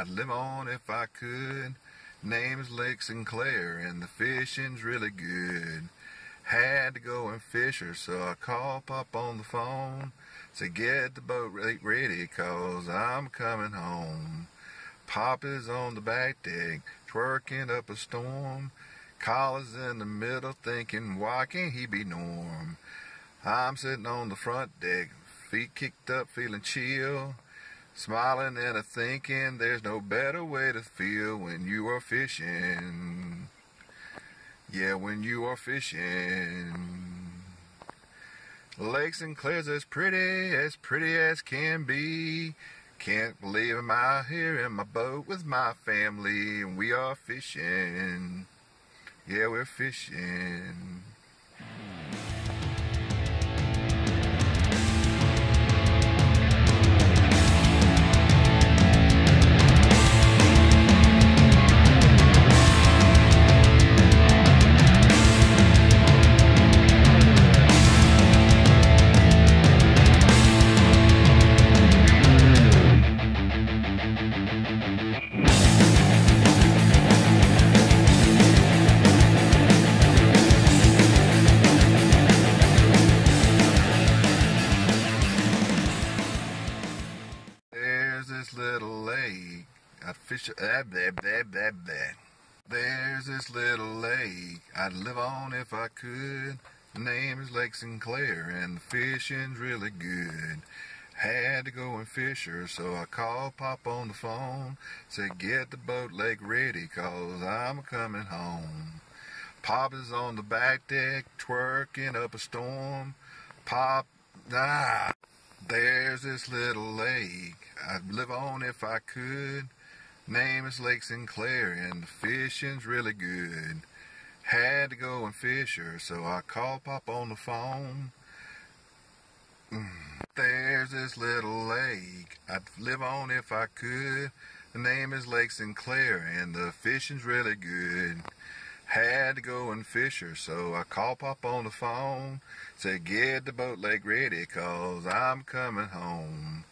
I'd live on if I could. Name is Lake Sinclair, and the fishing's really good. Had to go and fish her, so I called Pop on the phone. Said, get the boat ready, cause I'm coming home. Pop is on the back deck, twerking up a storm. Kyle's in the middle, thinking, why can't he be Norm? I'm sitting on the front deck, feet kicked up, feeling chill. Smiling and a thinking there's no better way to feel when you are fishing. Yeah, when you are fishing. Lakes and Sinclair's as pretty, as pretty as can be. Can't believe I'm out here in my boat with my family and we are fishing. Yeah, we're fishing. I'd blah, blah, blah, blah. There's this little lake I'd live on if I could. The name is Lake Sinclair, and the fishing's really good. Had to go and fish her, so I called Pop on the phone. Said, get the boat lake ready, cause I'm coming home. Pop is on the back deck, twerking up a storm. Pop, ah, there's this little lake I'd live on if I could. Name is Lake Sinclair, and the fishing's really good. Had to go and fish her, so I called Pop on the phone. Mm. There's this little lake I'd live on if I could. The name is Lake Sinclair, and the fishing's really good. Had to go and fish her, so I called Pop on the phone. Said, get the boat lake ready, cause I'm coming home.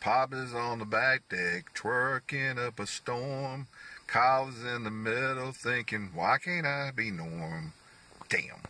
Pop is on the back deck, twerking up a storm. Kyle is in the middle, thinking, why can't I be Norm? Damn.